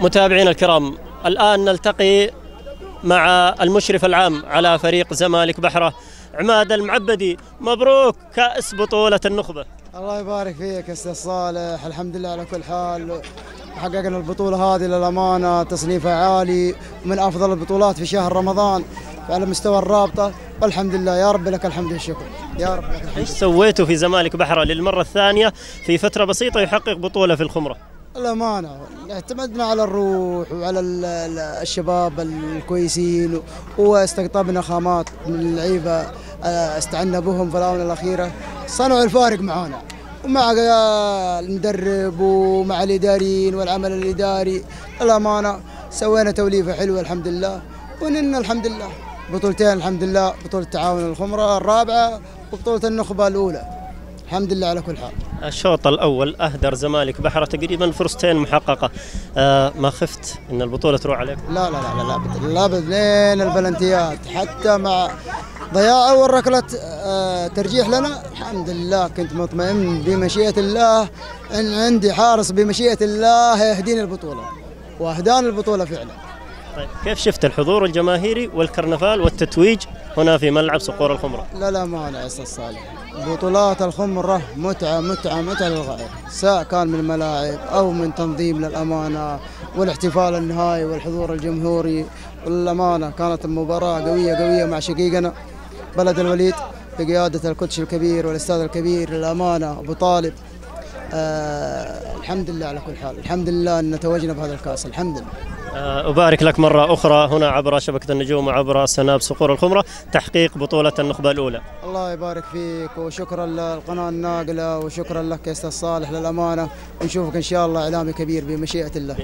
متابعينا الكرام الآن نلتقي مع المشرف العام على فريق زمالك بحرة عماد المعبدي. مبروك كأس بطولة النخبة. الله يبارك فيك أستاذ صالح الحمد لله على كل حال. حققنا البطولة هذه للأمانة تصنيفها عالي من أفضل البطولات في شهر رمضان. على مستوى الرابطة والحمد لله. يا رب لك الحمد والشكر. يا رب لك الحمد. إيش سويتوا في زمالك بحرة للمرة الثانية في فترة بسيطة يحقق بطولة في الخمرة؟ الأمانة. اعتمدنا على الروح وعلى ال- ال- الشباب الكويسين واستقطبنا خامات من اللعيبة آه، استعنا بهم في الآونة الأخيرة. صنعوا الفارق معانا. ومع المدرب ومع الإداريين والعمل الإداري الأمانة سوينا توليفة حلوة الحمد لله. ونلنا الحمد لله. بطولتين الحمد لله بطولة تعاون الخمرة الرابعة وبطولة النخبة الأولى. الحمد لله على كل حال. الشوط الأول أهدر زمالك بحرة تقريبا فرصتين محققة. آه ما خفت أن البطولة تروح عليك؟ لا لا لا لا لا ابدا لا ابدا لين البلنتيات. حتى مع ضياع أول ركلة آه، ترجيح لنا الحمد لله كنت مطمئن بمشيئة الله. إن عندي حارس بمشيئة الله يهديني البطولة. وأهداني البطولة فعلا. طيب كيف شفت الحضور الجماهيري والكرنفال والتتويج هنا في ملعب صقور الخمرة؟ لا لا مانع يا أستاذ صالح. بطولات الخمرة متعة متعة متعة للغاية سواء كان من الملاعب أو من تنظيم للأمانة والاحتفال النهائي والحضور الجمهوري. والأمانة كانت المباراة قوية قوية مع شقيقنا بلد الوليد بقيادة الكوتش الكبير والأستاذ الكبير. للامانه أبو طالب آه الحمد لله على كل حال. الحمد لله إن توجنا بهذا الكاس. الحمد لله. أبارك لك مرة أخرى هنا عبر شبكة النجوم وعبر سناب صقور الخمرة تحقيق بطولة النخبة الأولى. الله يبارك فيك وشكرا للقناة الناقلة وشكرا لك يا أستاذ صالح للأمانة. ونشوفك إن شاء الله إعلامي كبير بمشيئة الله.